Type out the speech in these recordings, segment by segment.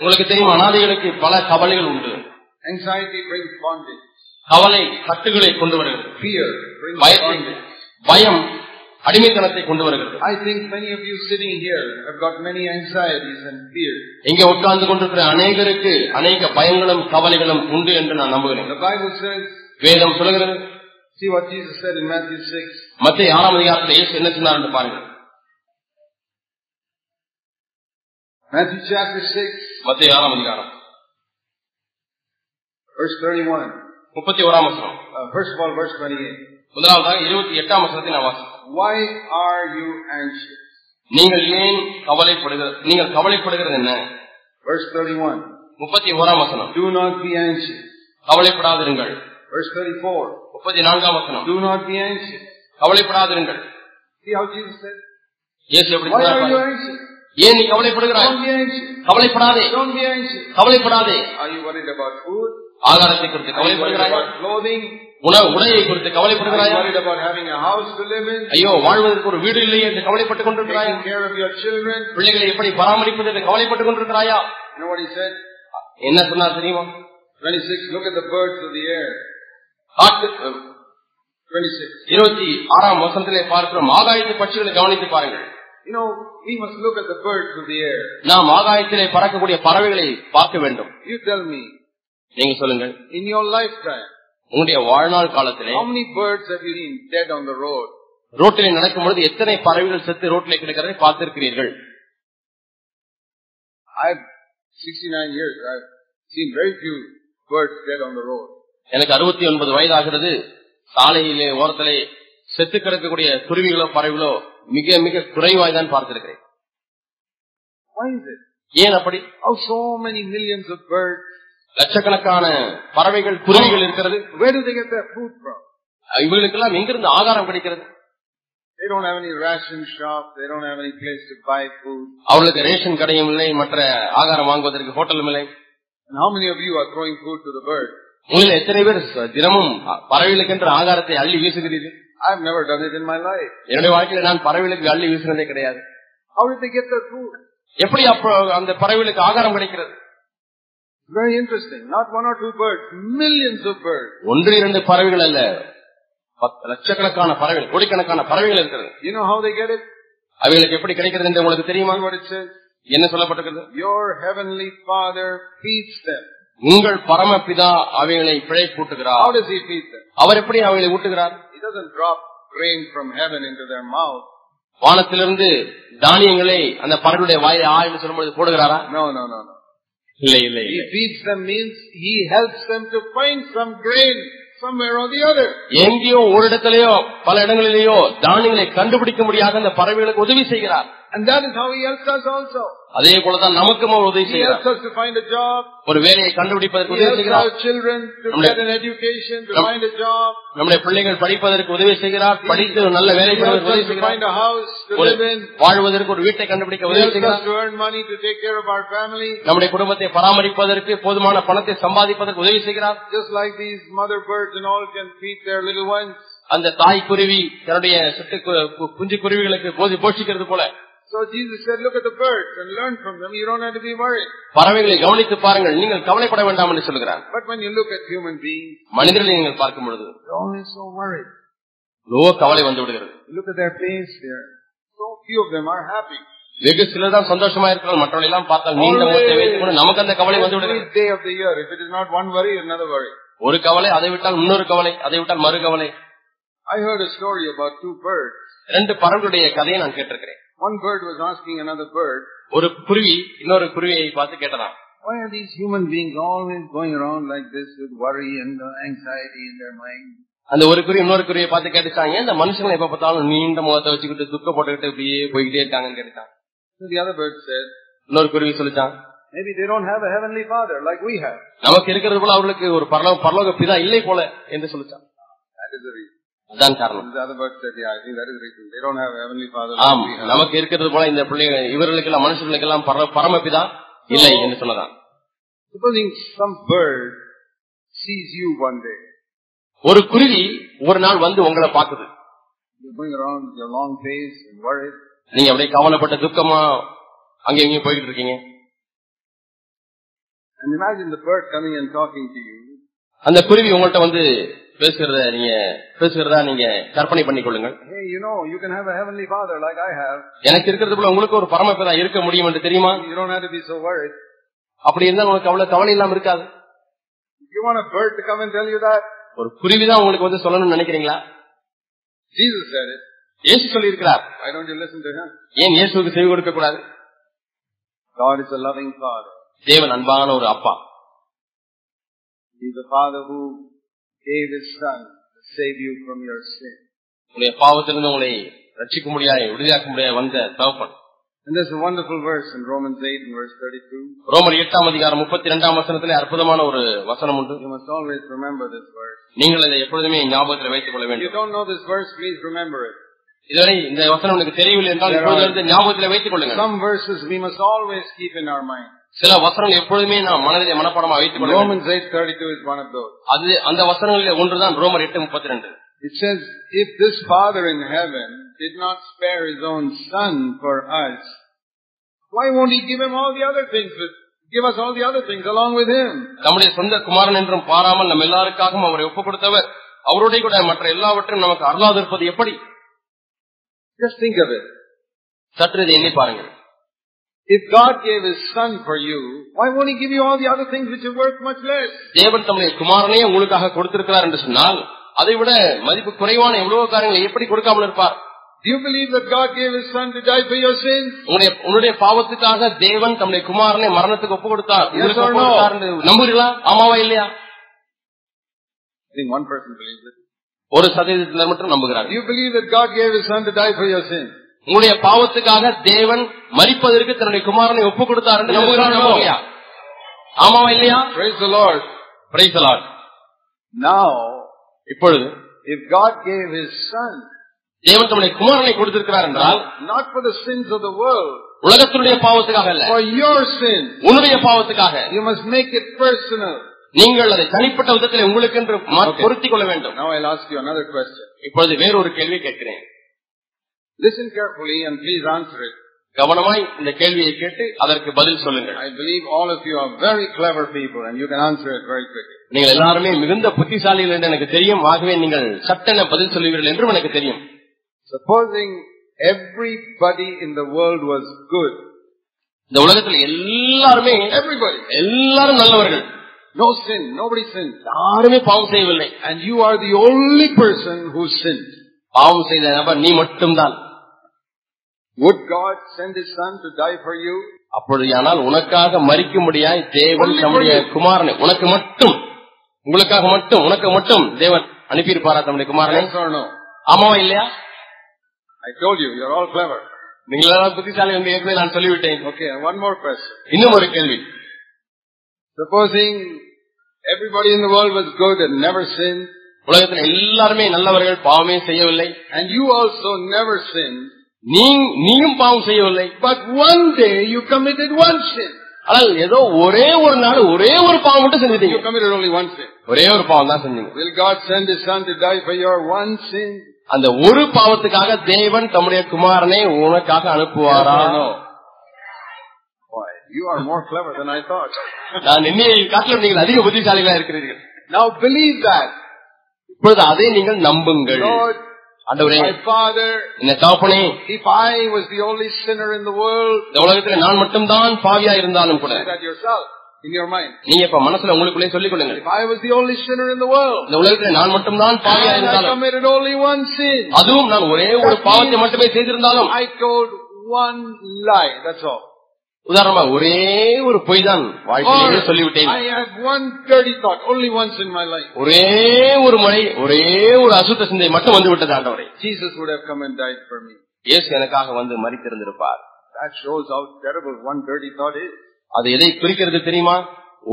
உங்களுக்கு தெரியும் அனாதைகளுக்கு பல கவலைகள் உண்டு Anxiety brings bondage. கவலை கட்டுகளை கொண்டு வருகிறது Fear brings பயத்தை bondage. பயம் அடிமைத்தனத்தை கொண்டு வருகிறது I think many of you sitting here have got many anxieties and fears. இங்கே உட்கார்ந்து கொண்டிருக்கிற அநேகருக்கு அநேக பயங்களும் கவலைகளும் உண்டு என்று நான் நம்புகிறேன் The Bible says, வேதம் சொல்கிறது see what Jesus said in Matthew 6. மத்திய ஆறாம் அதிகாரத்தில் இயேசு என்ன சொன்னார் என்று பாருங்கள் Matthew chapter 6. மத்தேயு ஆறாம் அதிகாரம். Verse 31. முப்பத்தி ஓராம் வசனம். First of all, verse 28. முதலாவதாக இருபத்தி எட்டாம் வசனத்தை நான் வாசிக்கிறேன். Why are you anxious? நீங்கள் ஏன் கவலைப்படுகிறது நீங்கள் கவலைப்படுகிறது என்ன? Verse 31. முப்பத்தி ஓராம் வசனம். Do not be anxious. கவலைப்படாதிருங்கள். Verse 34. முப்பத்தி நான்காம் வசனம். Do not be anxious. கவலைப்படாதிருங்கள். See how Jesus said? இயேசு எப்படி சொன்னார்? Why are you anxious? ஏன் நீ கவலைப்படுகிறாய்? கவலைப்படாதே. கவலைப்படாதே. ஆகாரத்தை குறித்து கவலைப்படுகிறாய்? உணவு உடையை குறித்து கவலைப்படுகிறாய்? ஐயோ வாழ்வதற்கு ஒரு வீடு இல்லையே என்று கவலைப்பட்டுக் கொண்டிருக்கிறாய்? பிள்ளைகளை எப்படி பராமரிப்பது என்று கவலைப்பட்டுக் கொண்டிருக்கிறாயா? என்ன சொன்னார் தெரியுமா? 26 look at the birds இருபத்தி ஆறாம் வசனத்திலே பார்க்கிறோம். ஆகாயத்து பட்சிகளை கவனித்து பாருங்கள். You know, we must look at the birds of the air. நாம் ஆகாயத்திலே பறக்கக்கூடிய பறவைகளை பார்க்க வேண்டும் You tell me, நீங்க சொல்லுங்கள் in your lifetime, உங்களுடைய வாழ்நாள் காலத்திலே how many birds have you seen dead on the road? ரோட்டிலே நடக்கும் பொழுது எத்தனை பறவைகள் செத்து ரோட்டிலே கிடக்கிறதை பார்த்திருக்கிறீர்கள் I've 69 years. I've seen very few birds dead on the road. எனக்கு அறுபத்தி ஒன்பது வயதாகிறது சாலையிலே ஓரத்திலே செத்து கிடக்கக்கூடிய குருவிகளோ பறவைகளோ மிக மிக குறைவாய் தான் பார்த்திருக்கிறேன்? ஏன் அப்படி so many millions of birds? லட்சக்கணக்கான பறவைகள் குருவிகள் இருக்கிறது Where do they get their food from? இவர்களுக்கெல்லாம் எங்கிருந்து ஆகாரம் கிடைக்கிறது They don't have any ration shop. They don't have any place to buy food. அவர்களுக்கு ரேஷன் கடையும் இல்லை மற்ற ஆகாரம் வாங்குவதற்கு ஹோட்டலும் இல்லை And how many of you are throwing food to the birds? உங்களில் எத்தனை பேர் தினமும் பறவைகளுக்கென்ற ஆகாரத்தை அள்ளி வீசுகிறீர்கள் I've never done it in my life. என்னுடைய வாழ்க்கையில நான் பறவைகளுக்கு அள்ளி வீசுனதே கிடையாது How did they get their food? எப்படி அந்த பறவைகளுக்கு ஆகாரம் கிடைக்கிறது Very interesting. Not one or two birds, millions of birds. ஒன்று இரண்டு பறவைகள் அல்ல லட்சக்கணக்கான பறவைகள் கோடிக்கணக்கான பறவைகள் இருக்கிறது You know how they get it? அவைகளுக்கு எப்படி கிடைக்கிறது என்று உங்களுக்கு தெரியுமா what it says? என்ன சொல்லப்பட்டிருக்கிறது Your heavenly Father feeds them. உங்கள் பரமபிதா அவைகளை பிழை பூட்டுகிறார் How does He feed them? அவர் எப்படி அவைகளை ஊட்டுகிறார் doesn't drop grain from heaven into their mouth. வானத்திலிருந்து தானியங்களை அந்த பறவையுடைய வாயை ஆ என்று சொல்லும்போது போடுகிறாரா No, no, no, no. இல்லை இல்லை He feeds them means He helps them to find some grain somewhere or the other. எங்கேயோ ஒரு இடத்திலேயோ பல இடங்களிலேயோ தானியங்களை கண்டுபிடிக்க முடியாத அந்த பறவைகளுக்கு உதவி செய்கிறார் And that is how He helps us also. அதே போலதான் நமக்கும் அவர் உதவி He செய்கிறார் helps us to find a job. ஒரு வேலையை கண்டுபிடிப்பதற்கு He உதவி helps செய்கிறார் our children to Nammude- get an education, to Nam- find a job. நம்முடைய பிள்ளைகள் படிப்பதற்கு உதவி செய்கிறார் படித்து ஒரு நல்ல வேலை He பெறுவதற்கு helps உதவி us to செய்கிறார் find a house to ஒரு live in. வாழ்வதற்கு ஒரு வீட்டை கண்டுபிடிக்க He உதவி helps us செய்கிறார் to earn money to take care of our family. நம்முடைய குடும்பத்தை பராமரிப்பதற்கு போதுமான பணத்தை சம்பாதிப்பதற்கு உதவி செய்கிறார் Just like these mother birds and all can feed their little ones. அந்த தாய் குருவி தன்னுடைய சிட்டு கு- கு- குஞ்சு குருவிகளுக்கு போதி போஷிக்கிறது போல So Jesus said, look at the birds and learn from them. You don't have to be worried. பறவைகளை கவனித்து பாருங்கள் நீங்கள் கவலைப்பட வேண்டாம் என்று சொல்கிறார் But when you look at human beings, மனிதர்களை நீங்கள் பார்க்கும் பொழுது they're always so worried. Low கவலை வந்து விடுகிறது You look at their face here. So few of them are happy. வெகு சிலர் தான் சந்தோஷமா இருக்கிறார்கள் மற்றவர்கள் எல்லாம் பார்த்தால் நீண்ட முகத்தை வைத்துக் கொண்டு நமக்கு அந்த கவலை வந்து Every விடுகிறது day of the year. If it is not one worry, another worry. ஒரு கவலை அதை விட்டால் இன்னொரு கவலை அதை விட்டால் மறு கவலை I heard a story about two birds. இரண்டு பறவைகளுடைய கதையை நான் கேட்டிருக்கிறேன் One bird was asking another bird, ஒரு குருவி இன்னொரு குருவியை பார்த்து கேட்டதாம் why are these human beings always going around like this with worry and uh, anxiety in their mind? அந்த ஒரு குருவி இன்னொரு குருவியை பார்த்து கேட்டுச்சாங்க இந்த மனுஷங்களை எப்ப பார்த்தாலும் நீண்ட முகத்தை வச்சுக்கிட்டு துக்க போட்டுக்கிட்டு இப்படியே போய்கிட்டே இருக்காங்கன்னு கேட்டுச்சான் So the other bird said, இன்னொரு குருவி சொல்லிச்சான் maybe they don't have a heavenly father like we have. நமக்கு இருக்கிறது போல அவர்களுக்கு ஒரு பரலோக பரலோக பிதா இல்லை போல என்று சொல்லிச்சான் That is the reason. அதான் காரணம். நமக்கு இருக்கிறது போல இந்த பிள்ளைங்க இவர்களுக்கு எல்லாம் மனுஷர்களுக்கு எல்லாம் பரமபிதான் இல்லை என்று சொன்னதான். ஒரு குருவி ஒரு நாள் வந்து உங்களை பார்க்குது. நீங்க அப்படியே கவலைப்பட்ட துக்கமா அங்க எங்கேயும் போயிட்டு இருக்கீங்க. அந்த குருவி உங்கள்கிட்ட வந்து பேசுகிறத நீங்க பேசுகிறதா நீங்க கற்பனை பண்ணிக் கொள்ளுங்கள் Hey, you know, you can have a heavenly father like I have. எனக்கு இருக்கிறது போல உங்களுக்கு ஒரு பரமபிதா இருக்க முடியும் என்று தெரியுமா You don't have to be so worried. அப்படி இருந்தா உங்களுக்கு அவ்வளவு கவலை இல்லாம இருக்காது You want a bird to come and tell you that? ஒரு குருவி தான் உங்களுக்கு வந்து சொல்லணும்னு நினைக்கிறீங்களா Jesus said it. இயேசு சொல்லியிருக்கிறார் Why don't you listen to him? ஏன் இயேசுவுக்கு செவி கொடுக்க கூடாது God is a loving father. தேவன் அன்பான ஒரு அப்பா He's a father who gave his son to save you from your sin. உங்களுடைய பாவத்திலிருந்து உங்களை ரட்சிக்க முடியாது விடுதலையாக்க முடியாது வந்த தகப்பன் And there's a wonderful verse in Romans 8 and verse 32. ரோமர் எட்டாம் அதிகாரம் முப்பத்தி இரண்டாம் வசனத்திலே அற்புதமான ஒரு வசனம் உண்டு You must always remember this verse. நீங்கள் இதை எப்பொழுதுமே ஞாபகத்தில் வைத்துக் கொள்ள If you வேண்டும் don't know this verse, please remember it. இதுவரை இந்த வசனம் எனக்கு தெரியவில்லை என்றால் இப்பொழுது ஞாபகத்தில் வைத்துக் கொள்ளுங்கள் Some verses we must always keep in our mind. சில வசனங்கள் எப்பொழுதுமே நாம் மனதிலே மனப்பாடமா வைத்துக் கொள்ள Romans 8:32 is one of those. அது அந்த வசனங்களில் ஒன்றுதான் ரோமர் எட்டு முப்பத்தி ரெண்டு It says, if this Father in heaven did not spare his own Son for us, why won't he give him all the other things with, give us all the other things along with him? நம்முடைய சொந்த குமாரன் என்றும் பாராமல் நம்ம எல்லாருக்காகவும் அவரை ஒப்புக் கொடுத்தவர் அவருடைய கூட மற்ற எல்லாவற்றையும் நமக்கு அருளாதிருப்பது எப்படி Just think of it. சற்று இதை எண்ணி பாருங்கள் If God gave his Son for you, why won't he give you all the other things which are worth much less? தேவன் தம்முடைய குமாரனையே உங்களுக்காக கொடுத்திருக்கிறார் என்று சொன்னால் அதை விட மதிப்பு குறைவான எவ்வளவு காரியங்களை எப்படி கொடுக்காமல் இருப்பார் Do you believe that God gave his Son to die for your sins? உங்களுடைய உன்னுடைய பாவத்துக்காக தேவன் தம்முடைய குமாரனை மரணத்துக்கு ஒப்பு கொடுத்தார் நம்புகிறீங்களா ஆமாவா இல்லையா I think one person believes it. ஒரு சதவீதத்தினர் மட்டும் நம்புகிறார்கள் you believe that God gave his Son to die for your sins? உங்களுடைய பாவத்துக்காக தேவன் மறிப்பதற்கு தன்னுடைய குமாரனை ஒப்பு கொடுத்தார்? ஆமாவா இல்லையா. Now, இப்பொழுது if God gave his Son, தேவன் தம்முடைய குமாரனை கொடுத்திருக்கிறார் என்றால் not for the sins of the world, உலகத்தினுடைய பாவத்துக்காக அல்ல for your உன்னுடைய பாவத்துக்காக you must make it personal. நீங்கள் அதை தனிப்பட்ட விதத்தில் உங்களுக்கு என்று. பொருத்திக் கொள்ள வேண்டும் Now I'll ask you another question. இப்பொழுது வேறொரு கேள்வி கேட்கிறேன் Listen carefully and please answer it. கவனமாய் இந்த கேள்வியை கேட்டு அதற்கு பதில் சொல்லுங்கள் I believe all of you are very clever people and you can answer it very quickly. நீங்கள் எல்லாருமே மிகுந்த புத்திசாலிகள் என்று எனக்கு தெரியும் ஆகவே நீங்கள் சட்டென பதில் சொல்லுவீர்கள் என்றும் எனக்கு தெரியும் Supposing everybody in the world was good. இந்த உலகத்தில் எல்லாருமே Everybody. எல்லாரும் நல்லவர்கள் No sin. Nobody sinned. யாருமே பாவம் செய்யவில்லை And you are the only person who sinned. பாவம் செய்த நபர் நீ மட்டும்தான் Would God send His Son to die for you? அப்பொழுதானால் உனக்காக மறிக்கும்படியாய் தேவன் Only for தம்முடைய you. குமாரனை உனக்கு மட்டும் உங்களுக்காக மட்டும் உனக்கு மட்டும் தேவன் அனுப்பியிருப்பாரா தம்முடைய குமாரனை Yes or no? ஆமாவா இல்லையா I told you, you're all clever. நீங்கள் எல்லாரும் புத்திசாலி என்று ஏற்கனவே நான் சொல்லிவிட்டேன் Okay, and one more question. இன்னும் ஒரு கேள்வி Supposing everybody in the world was good and never sinned, உலகத்தில் எல்லாருமே நல்லவர்கள் பாவமே செய்யவில்லை and you also never sinned, நீ நீயும் பாவம் செய்யவில்லை but one day you committed one sin. ஆனால் ஏதோ ஒரே ஒரு நாள் ஒரே ஒரு பாவம் மட்டும் செஞ்சுட்டீங்க You committed only one sin. ஒரே ஒரு பாவம் தான் செஞ்சீங்க Will God send His Son to die for your one sin? அந்த ஒரு பாவத்துக்காக தேவன் தம்முடைய குமாரனை உனக்காக அனுப்புவாரா Yes or no? Why? You are more clever than I thought. நான் எண்ணியை காட்டிலும் நீங்கள் அதிக புத்திசாலிகளா இருக்கிறீர்கள் now believe that. இப்பொழுது அதை நீங்கள் நம்புங்கள் உலகத்தில் நான் மட்டும்தான் பாவியா இருந்தாலும் கூட in your mind. நீங்க இப்ப மனசுல உங்களுக்குள்ளே சொல்லிக் கொள்ளுங்கள் If I was the only sinner in the world, இந்த உலகத்தில் நான் மட்டும்தான் பாவியா and I இருந்தாலும் committed only one sin, அதுவும் நான் ஒரே ஒரு பாவத்தை மட்டுமே செய்திருந்தாலும் I told one lie, that's all. உதாரணமா ஒரே ஒரு பொய் தான் வாழ்க்கையிலே சொல்லிவிட்டேன் I had one dirty thought, only once in my life. ஒரே ஒரு முறை ஒரே ஒரு அசுத்த சிந்தை மட்டும் வந்து விட்டது ஆண்டவரே Jesus would have come and died for me. இயேசு எனக்காக வந்து மறித்திருந்திருப்பார் That shows how terrible one dirty thought is. அது எதை குறிக்கிறது தெரியுமா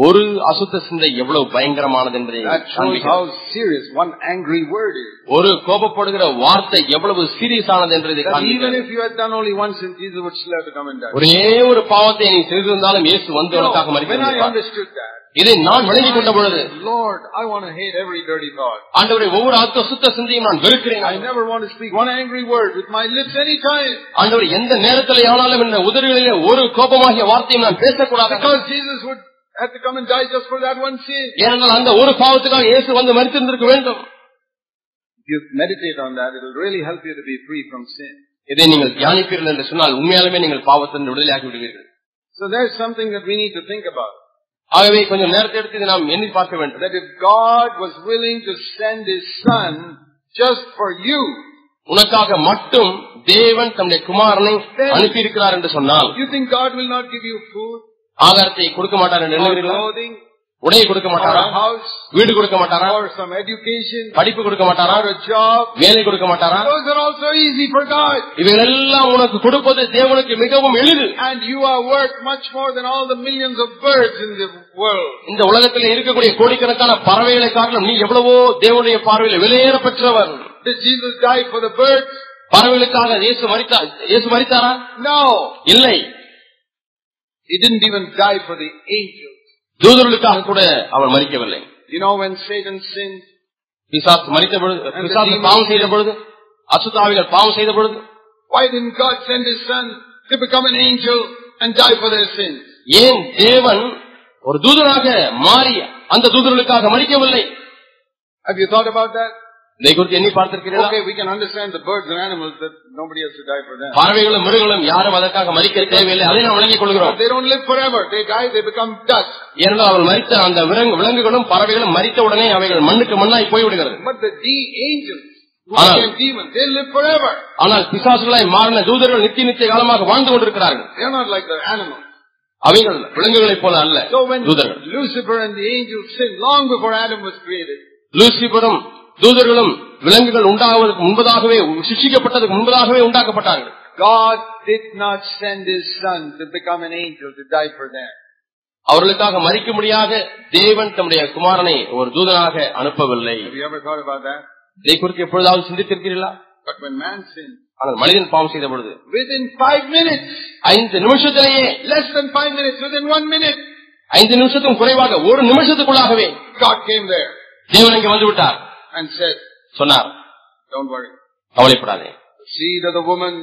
ஒரு அசுத்த சிந்தை எவ்வளவு பயங்கரமானது என்பதை That shows காண்பிக்கிறது. how serious one angry word is. ஒரு கோபப்படுகிற வார்த்தை எவ்வளவு சீரியஸ் ஆனது என்பதை That even காண்பிக்கிறது. if you had done only one sin, Jesus would still have to come and die. ஒரே ஒரு பாவத்தை நீ செய்திருந்தாலும் இயேசு வந்து You know, உனக்காக when I மறித்திருந்திருப்பார் understood that, இதை நான் விளங்கிக் கொண்ட பொழுது Lord, I want to hate every dirty thought. ஆண்டவரை ஒவ்வொரு அர்த்த சுத்த சிந்தையும் நான் வெறுக்கிறேன் I never want to speak one angry word with my lips anytime. ஆண்டவர் எந்த நேரத்தில் ஆனாலும் இந்த உதடுகளிலே ஒரு கோபமாகிய வார்த்தையும் நான் பேசக்கூடாது Because Jesus would have to come and die just for that one sin. ஏனென்றால் அந்த ஒரு பாவத்துக்காக இயேசு வந்து மறித்திருந்திருக்க வேண்டும் If you meditate on that, it will really help you to be free from sin. இதை நீங்கள் தியானிப்பீர்கள் என்று சொன்னால் உண்மையாலுமே நீங்கள் பாவத்தின் விடுதலையாகி விடுவீர்கள் So there's something that we need to think about. ஆகவே கொஞ்சம் நேரத்தை எடுத்து இதை நாம் எண்ணி பார்க்க வேண்டும் That if God was willing to send His Son just for you, உனக்காக மட்டும் தேவன் தம்முடைய குமாரனை அனுப்பியிருக்கிறார் என்று சொன்னால் you think God will not give you food ஆதாரத்தை கொடுக்க மாட்டார் என்று உடையை கொடுக்க மாட்டாரா? வீடு கொடுக்க மாட்டாரா? படிப்பு கொடுக்க மாட்டாரா? வேலை கொடுக்க மாட்டாரா? இவையெல்லாம் உனக்கு கொடுப்பது தேவனுக்கு மிகவும் எளிது. இந்த உலகத்தில் இருக்கக்கூடிய கோடிக்கணக்கான பறவைகளை காட்டிலும் நீ எவ்வளவோ தேவனுடைய பார்வையில் வெளியேற பெற்றவர். பறவைகளுக்காக இயேசு மறித்தாரா இல்லை. He didn't even die for the angels. தூதர்களுக்காக கூட அவர் மறிக்கவில்லை You know when Satan sinned? பிசாசு மறித்த பொழுது பிசாசு பாவம் செய்த பொழுது அசுத்தாவிகள் பாவம் செய்த பொழுது Why didn't God send His Son to become an angel and die for their sins? ஏன் தேவன் ஒரு தூதராக மாறி அந்த தூதர்களுக்காக மறிக்கவில்லை Have you thought about that? இதை குறித்து எண்ணி பார்த்திருக்கிறீர்களா Okay, we can understand the birds and animals that nobody has to die for them. பறவைகளும் மிருகங்களும் யாரும் அதற்காக மறிக்க தேவையில்லை அதை நாம் விளங்கிக் கொள்கிறோம் They don't live forever. They die, they become dust. ஏனென்றால் அவள் மறித்த அந்த விலங்கு- விலங்குகளும் பறவைகளும் மறித்த உடனே அவைகள் மண்ணுக்கு மண்ணாய் போய்விடுகிறது But the de- angels who Ah. became demons, they live forever. ஆனால் பிசாசுகளாய் மாறின தூதர்கள் நித்திய நித்திய காலமாக வாழ்ந்து கொண்டிருக்கிறார்கள் They're not like the animals. அவைகள் விலங்குகளைப் போல அல்ல So when தூதர்கள் Lucifer and the angels sinned long before Adam was created, லூசிபரும் தூதர்களும் விலங்குகள் உண்டாவதற்கு முன்பதாகவே சிக்ஷிக்கப்பட்டதுக்கு முன்பதாகவே உண்டாக்கப்பட்டார்கள். God did not send His Son to become an angel to die for them. அவர்களுக்காக மறிக்க முடியாத தேவன் தம்முடைய குமாரனை ஒரு தூதனாக அனுப்பவில்லை? இதை குறித்து எப்பொழுதாவது சிந்தித்திருக்கிறீர்களா? ஆனால் மனிதன் பாவம் செய்த பொழுது within five minutes, ஐந்து நிமிஷத்திலேயே less than five minutes, within one minute, ஐந்து நிமிஷத்துக்கும் குறைவாக ஒரு நிமிஷத்துக்குள்ளாகவே God came there. தேவன் இங்கே வந்து விட்டார் and said, சொன்னார் don't worry. கவலைப்படாதே The seed of the woman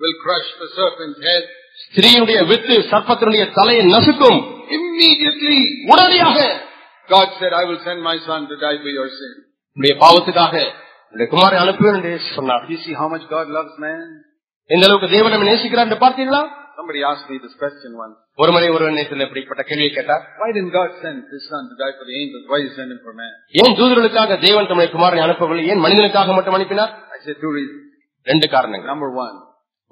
will crush the serpent's head. ஸ்திரீயுடைய வித்து சர்ப்பத்தினுடைய தலையை நசுக்கும் Immediately, உடனடியாக God said, I will send my son to die for your sin. உடைய பாவத்துக்காக உடைய குமாரை அனுப்புவேன் என்று இயேசு சொன்னார் Do you see how much God loves man? எந்த அளவுக்கு தேவன் நம்மை நேசிக்கிறார் என்று பார்த்தீர்களா Somebody asked me this question once. ஒரு முறை ஒரு நேரத்தில் இப்படிப்பட்ட கேள்வியை கேட்டார் Why didn't God send His son to die for the angels? Why He sent him for man? ஏன் தூதர்களுக்காக தேவன் தம்முடைய குமாரனை அனுப்பவில்லை ஏன் மனிதனுக்காக மட்டும் அனுப்பினார் I said two reasons. ரெண்டு காரணங்கள் Number one,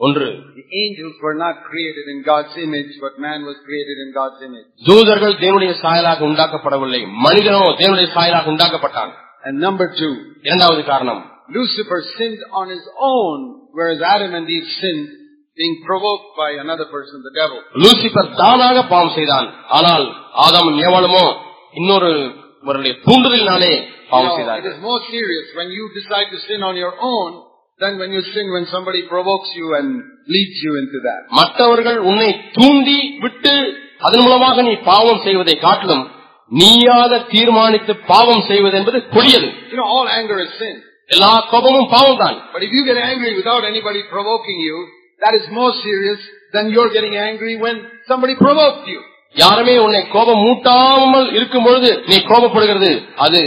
ஒன்று the angels were not created in God's image, but man was created in God's image. தூதர்கள் தேவனுடைய சாயலாக உண்டாக்கப்படவில்லை மனிதனோ தேவனுடைய சாயலாக உண்டாக்கப்பட்டான் And number two, இரண்டாவது காரணம் Lucifer sinned on his own, whereas Adam and Eve sinned, being provoked by another person, the devil. Lucifer தானாக பாவம் செய்தான் ஆனால் ஆதாமும் ஏவாளுமோ இன்னொரு அவருடைய தூண்டுதலினாலே பாவம் know, it is more serious when you decide to sin on your own than when you sin when somebody provokes you and leads you into that. மற்றவர்கள் உன்னை தூண்டி விட்டு அதன் மூலமாக நீ பாவம் செய்வதை காட்டிலும் நீயாக தீர்மானித்து பாவம் செய்வது என்பது கொடியது You know, all anger is sin. எல்லா கோபமும் பாவம் தான் But if you get angry without anybody provoking you, that is more serious than you're getting angry when somebody provoked you. யாருமே உன்னை கோபம் மூட்டாமல் இருக்கும் பொழுது நீ கோபப்படுகிறது அது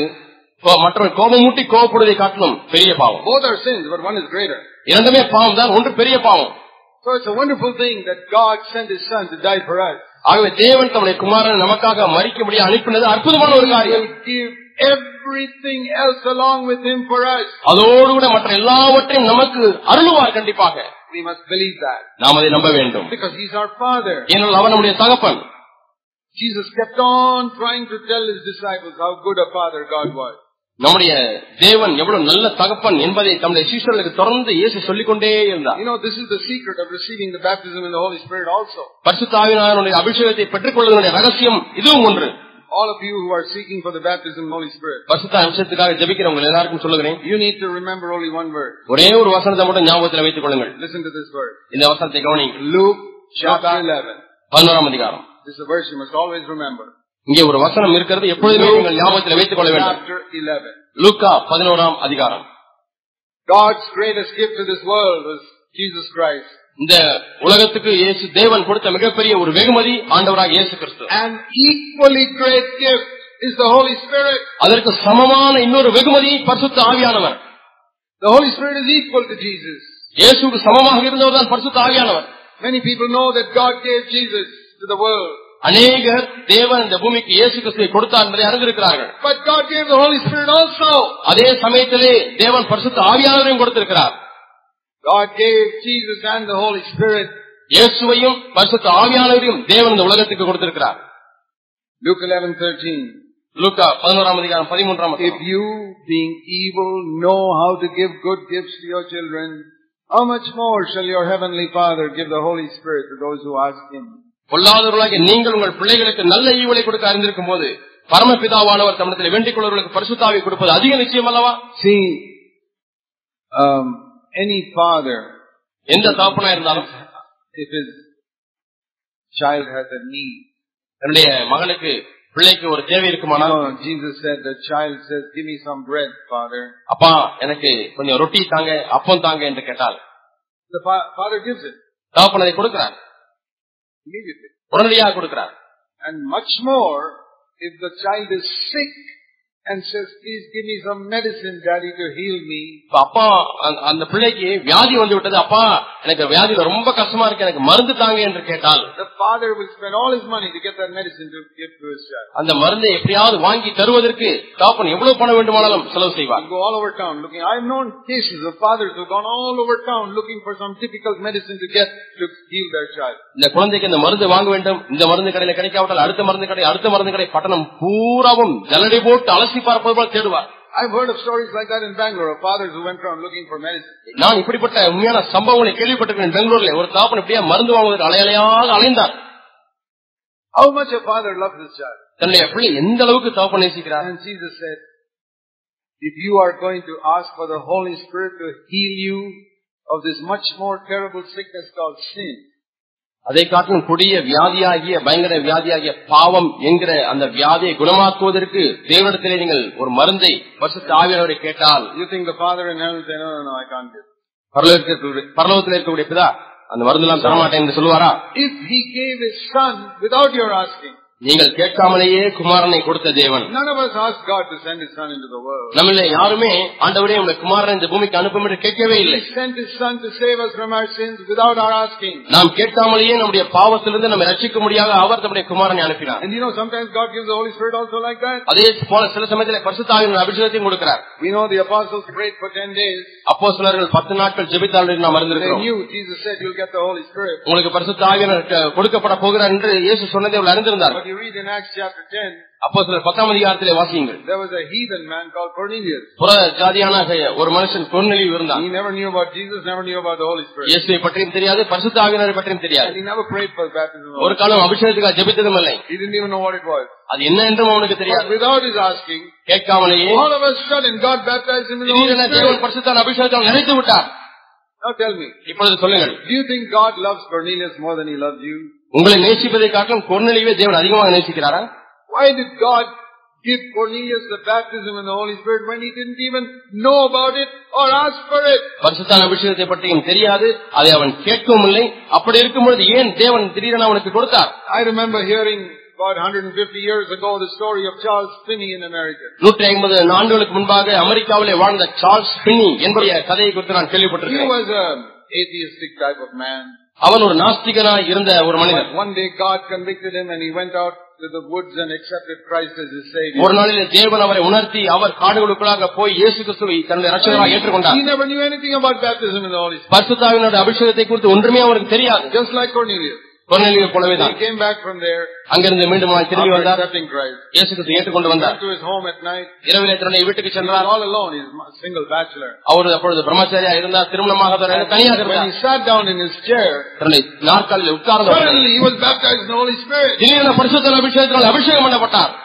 கோ- மற்றவர் கோபம் மூட்டி கோபப்படுவதை காட்டிலும் பெரிய பாவம் Both are sins, but one is greater. இரண்டுமே பாவம் தான் ஒன்று பெரிய பாவம் So it's a wonderful thing that God sent His Son to die for us. ஆகவே தேவன் தம்முடைய குமாரன் நமக்காக மறிக்கும்படி அனுப்பினது அற்புதமான ஒரு He காரியம் will give everything else along with Him for us. அதோடு கூட மற்ற எல்லாவற்றையும் நமக்கு அருளுவார் கண்டிப்பாக We must believe that. நாம் அதை நம்ப வேண்டும் Because He's our Father. ஏனென்றால் அவன் நம்முடைய தகப்பன் Jesus kept on trying to tell His disciples how good a Father God was. நம்முடைய தேவன் எவ்வளவு நல்ல தகப்பன் என்பதை தம்முடைய சீஷர்களுக்கு தொடர்ந்து இயேசு சொல்லிக் கொண்டே இருந்தார் You know, this is the secret of receiving the baptism in the Holy Spirit also. பரிசுத்தாவினாருடைய அபிஷேகத்தை பெற்றுக் கொள்வதனுடைய ரகசியம் இதுவும் ஒன்று All of you who are seeking for the baptism in the Holy Spirit, பரிசுத்த அபிஷேகத்துக்காக ஜெபிக்கிறவங்க எல்லாருக்கும் சொல்லுகிறேன் you need to remember only one word. ஒரே ஒரு வசனத்தை மட்டும் ஞாபகத்தில் வைத்துக் கொள்ளுங்கள் Listen to this word. இந்த வசனத்தை கவனிங்க Luke chapter 11. பதினோராம் அதிகாரம் This is a verse you must always remember. இங்கே ஒரு வசனம் இருக்கிறது எப்பொழுதுமே நீங்கள் ஞாபகத்தில் வைத்துக் கொள்ள வேண்டும் chapter 11. லூக்கா பதினோராம் அதிகாரம் God's greatest gift to this world was Jesus Christ. இந்த உலகத்துக்கு இயேசு தேவன் கொடுத்த மிகப்பெரிய ஒரு வெகுமதி ஆண்டவராக இயேசு கிறிஸ்து An equally great gift is the Holy Spirit. அதற்கு சமமான இன்னொரு வெகுமதி பரிசுத்த ஆவியானவர் The Holy Spirit is equal to Jesus. இயேசுக்கு சமமாக இருந்தவர் தான் பரிசுத்த ஆவியானவர் Many people know that God gave Jesus to the world. அநேகர் தேவன் இந்த பூமிக்கு இயேசு கிறிஸ்துவை கொடுத்தார் என்பதை அறிந்திருக்கிறார்கள் But God gave the Holy Spirit also. அதே சமயத்திலே தேவன் பரிசுத்த ஆவியானவரையும் கொடுத்திருக்கிறார் God gave Jesus and the Holy Spirit. இயேசுவையும் பரிசுத்த ஆவியானவரையும் தேவன் இந்த உலகத்துக்கு கொடுத்திருக்கிறார் Luke 11:13. லூக்கா பதினோராம் அதிகாரம் பதிமூன்றாம் If வசனம். you, being evil, know how to give good gifts to your children, how much more shall your heavenly Father give the Holy Spirit to those who ask Him? பொல்லாதவர்களாகிய நீங்கள் உங்கள் பிள்ளைகளுக்கு நல்ல ஈவலை கொடுக்க அறிந்திருக்கும் போது பரமபிதாவானவர் தமிழத்தில் வேண்டிக் கொள்வர்களுக்கு பரிசுத்தாவை கொடுப்பது அதிக நிச்சயம் அல்லவா See, um, any father, எந்த தாப்பனா இருந்தாலும் if his child has a need, தன்னுடைய மகனுக்கு பிள்ளைக்கு ஒரு தேவை you இருக்குமானால் know, Jesus said, the child says, give me some bread, father. அப்பா எனக்கு கொஞ்சம் ரொட்டி தாங்க அப்பம் தாங்க என்று கேட்டால் The fa- father gives it தாப்பன் அதை கொடுக்கிறார் immediately. உடனடியாக கொடுக்கிறார் And much more if the child is sick and says, please give me some medicine, daddy, to heal me. இப்ப அப்பா அந்த- அந்த பிள்ளைக்கு வியாதி வந்து விட்டது அப்பா எனக்கு வியாதியில ரொம்ப கஷ்டமா இருக்கு எனக்கு மருந்து தாங்க என்று கேட்டால் The father will spend all his money to get that medicine to give to his child. அந்த மருந்தை எப்படியாவது வாங்கி தருவதற்கு தாப்பன் எவ்வளவு பணம் வேண்டுமானாலும் செலவு செய்வார் He'll go all over town looking. I've known cases of fathers who've gone all over town looking for some difficult medicine to get to heal their child. இந்த குழந்தைக்கு இந்த மருந்து வாங்க வேண்டும் இந்த மருந்து கடையில கிடைக்காவிட்டால் அடுத்த மருந்து கடை அடுத்த மருந்து கடை பட்டணம் பூராவும் ஜல்லடை போட்டு அலசி பார்ப்பது போல தேடுவார் I've heard of stories like that in Bangalore of fathers who went around looking for medicine. நான் இப்படிப்பட்ட உண்மையான சம்பவங்களை கேள்விப்பட்டிருக்கேன் பெங்களூர்ல ஒரு தாப்பன் இப்படியே மருந்து வாங்குவதற்கு அலையலையாக அலைந்தார் How much a father loves his child. தன்னுடைய பிள்ளை எந்த அளவுக்கு தாப்பன் நேசிக்கிறார் And Jesus said, if you are going to ask for the Holy Spirit to heal you of this much more terrible sickness called sin, அதை காட்டும் கொடிய வியாதியாகிய பயங்கர வியாதியாகிய பாவம் என்கிற அந்த வியாதியை குணமாக்குவதற்கு தேவடத்திலே நீங்கள் ஒரு மருந்தை வருஷத்து ஆவியானவரை கேட்டால் பரலோகத்தில் இருக்கக்கூடிய பிதா அந்த மருந்து எல்லாம் தரமாட்டேன் என்று சொல்லுவாரா? If he gave his son without your asking நீங்கள் கேட்காமலேயே குமாரனை கொடுத்த தேவன். நம்மள யாருமே ஆண்டவரே உங்க குமாரன் இந்த பூமிக்கு அனுப்பும் என்று கேட்கவே இல்லை. நாம் கேட்காமலேயே நம்முடைய பாவத்திலிருந்து நம்ம ரசிக்க முடியாத அவர் நம்முடைய குமாரனை அனுப்பினார். அதே போல சில சமயத்தில் பரிசுத்தாவின் அபிஷேகத்தையும் கொடுக்கிறார். அப்போ சிலர்கள் பத்து நாட்கள் ஜெபித்தாளர்கள் நாம் அறிந்திருக்கிறோம். உங்களுக்கு பரிசுத்தாவியர் கொடுக்கப்பட போகிறார் என்று இயேசு சொன்னதை அறிந்திருந்தார் you read in Acts chapter 10, அப்போ சிலர் பத்தாம் அதிகாரத்திலே வாசியுங்கள் there was a heathen man called Cornelius. புற ஜாதியான ஒரு மனுஷன் பொன்னெளிவு இருந்தான் He never knew about Jesus, never knew about the Holy Spirit. இயேசுவை பற்றியும் தெரியாது பரிசுத்த ஆவியானவரை பற்றியும் And தெரியாது he never prayed for baptism. of ஒரு the Holy காலம் அபிஷேகத்துக்காக ஜெபித்ததும் இல்லை Spirit. He didn't even know what it was. அது என்ன என்றும் அவனுக்கு But தெரியாது without his asking, கேட்காமலேயே all of a sudden God baptized him in the Holy திடீரென தேவன் Spirit. பரிசுத்தால் அபிஷேகத்தை அவன் நினைத்து விட்டார் Now tell me, இப்பொழுது சொல்லுங்கள் do you think God loves Cornelius more than he loves you? உங்களை நேசிப்பதை காட்டிலும் கொர்நெலியுவே தேவன் அதிகமாக நேசிக்கிறாரா Why did God give Cornelius the baptism in the Holy Spirit when he didn't even know about it or ask for it? பரிசுத்தான அபிஷேகத்தை பற்றியும் தெரியாது அதை அவன் கேட்கவும் இல்லை அப்படி இருக்கும் பொழுது ஏன் தேவன் திடீரென அவனுக்கு கொடுத்தார் I remember hearing about 150 years ago the story of Charles Finney in America. நூற்றி ஐம்பது ஆண்டுகளுக்கு முன்பாக அமெரிக்காவிலே வாழ்ந்த சார்ல்ஸ் பின்னி என்பதைய கதையை குறித்து நான் He கேள்விப்பட்டிருக்கிறேன் was an atheistic type of man. அவன் ஒரு நாஸ்திகனாய் இருந்த ஒரு But one day God convicted him and he went out to the woods and accepted Christ as his ஒரு. நாளிலே தேவன் அவரை உணர்த்தி அவர் காடுகளுக்குள்ளாக போய் இயேசு கிறிஸ்துவை தன்னுடைய ரட்சகராக He ஏற்றுக்கொண்டார் never knew anything about baptism in the Holy Spirit. பரிசுத்தாவினோட அபிஷேகத்தை குறித்து ஒன்றுமே அவருக்கு தெரியாது Just like Cornelius. கொர்நேலியை போலவேதான் He came back from there அங்கிருந்து மீண்டும் திரும்பி after வந்தார் accepting Christ. இயேசு கிறிஸ்து ஏற்றுக்கொண்டு He வந்தார் went to his home at night. இரவிலே தன்னுடைய வீட்டுக்கு He was சென்றார் all alone. He's a single bachelor. அவர் அப்பொழுது பிரம்மச்சாரியா இருந்தார் திருமணமாக தனியாக When இருந்தார் he sat down in his chair, தன்னுடைய நாற்காலில் உட்கார்ந்த suddenly he was baptized in the Holy Spirit. திடீரென பரிசுத்த அபிஷேகத்தினால் அபிஷேகம் பண்ணப்பட்டார் And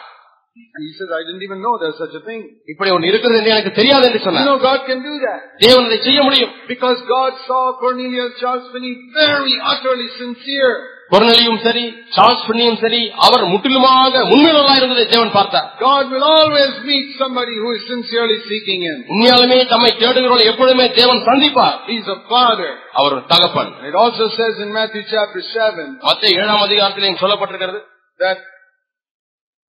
he says, I didn't even know there's such a thing. இப்படி ஒன்று இருக்கிறது என்று எனக்கு தெரியாது என்று You சொன்னார் know, God can do that. தேவன் அதை செய்ய முடியும் Because God saw Cornelius Charles Finney very utterly sincere. கொர்நெலியும் சரி சார்ஸ் பின்னியும் சரி அவர் முற்றிலுமாக உண்மையிலா இருந்ததை தேவன் பார்த்தார் God will always meet somebody who is sincerely seeking Him. உண்மையாலுமே தம்மை தேடுகிறவர்கள் எப்பொழுதுமே தேவன் சந்திப்பார் He's a father. அவர் ஒரு தகப்பன் It also says in Matthew chapter 7 மத்திய ஏழாம் அதிகாரத்திலே சொல்லப்பட்டிருக்கிறது that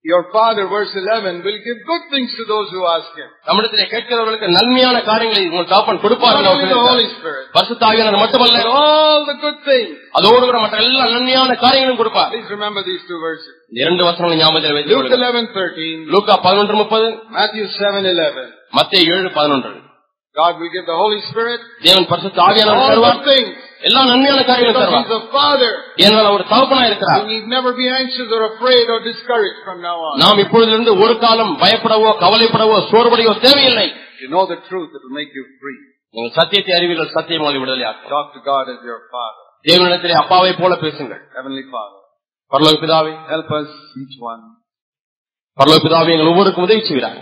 your father, verse 11, will give good things to those who ask Him. நம்மிடத்திலே கேட்கிறவர்களுக்கு நன்மையான காரியங்களை உங்கள் தகப்பன் கொடுப்பார் Not only the Holy Spirit, பரிசுத்தாவியானவர் மட்டுமல்ல but all the good things. அதோடு கூட மற்ற எல்லா நன்மையான காரியங்களும் கொடுப்பார் Please remember these two verses. இந்த இரண்டு வசனங்களை ஞாபகத்தில் வைத்துக் Luke கொள்ளுங்கள். 11, 13, லூக்கா பதினொன்று முப்பது Matthew 7, 11. மத்திய ஏழு பதினொன்று God will give the Holy Spirit தேவன் பரிசுத்த ஆவியானவர் all தருவார் good things. எல்லா நன்மையான காரியங்களும் Because தருவார் He's a father. ஏனால் அவர் தகப்பனா இருக்கிறார் You need never be anxious or afraid or discouraged from now on. நாம் இப்பொழுதிலிருந்து ஒரு காலம் பயப்படவோ கவலைப்படவோ சோர்வடையோ தேவையில்லை You know the truth, it will make you free. நீங்கள் சத்தியத்தை அறிவீர்கள் சத்தியம் உங்களை விடுதலையாக்கும் Talk to God as your Father, தேவனிடத்திலே அப்பாவை போல பேசுங்கள் Heavenly Father. பரலோக பிதாவே Help us, each one, பரலோக பிதாவே எங்கள் ஒவ்வொருக்கும் உதவி செய்கிறாங்க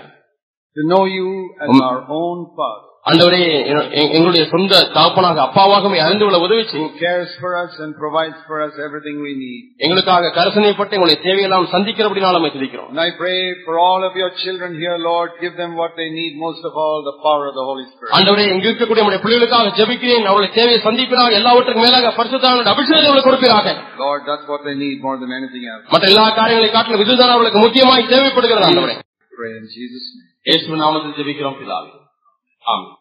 to know you as Um, our own Father, ஆண்டவரே எ- எ- எங்களுடைய சொந்த தகப்பனாக அப்பாவாகவே அறிந்து கொள்ள உதவி who செய்யும் cares for us and provides for us everything we need. எங்களுக்காக கரசனைப்பட்டு எங்களுடைய தேவையெல்லாம் சந்திக்கிறபடினால் நம்ம துதிக்கிறோம் And I pray for all of your children here, Lord, give them what they need, most of all, the power of the Holy Spirit. ஆண்டவரே இங்கு இருக்கக்கூடிய நம்முடைய பிள்ளைகளுக்காக ஜெபிக்கிறேன் அவருடைய தேவையை சந்திப்பினாக எல்லாவற்றுக்கும் மேலாக பரிசுத்தான அபிஷேகம் அவர்களுக்கு கொடுப்பீராக Lord, that's what they need more than anything else. மற்ற எல்லா காரியங்களை காட்டிலும் இதுதான் அவர்களுக்கு முக்கியமாய் தேவைப்படுகிறது ஆண்டவரே Pray in Jesus' name. இயேசு நாமத்தில் ஜெபிக்கிறோம் பிதாவே Amen.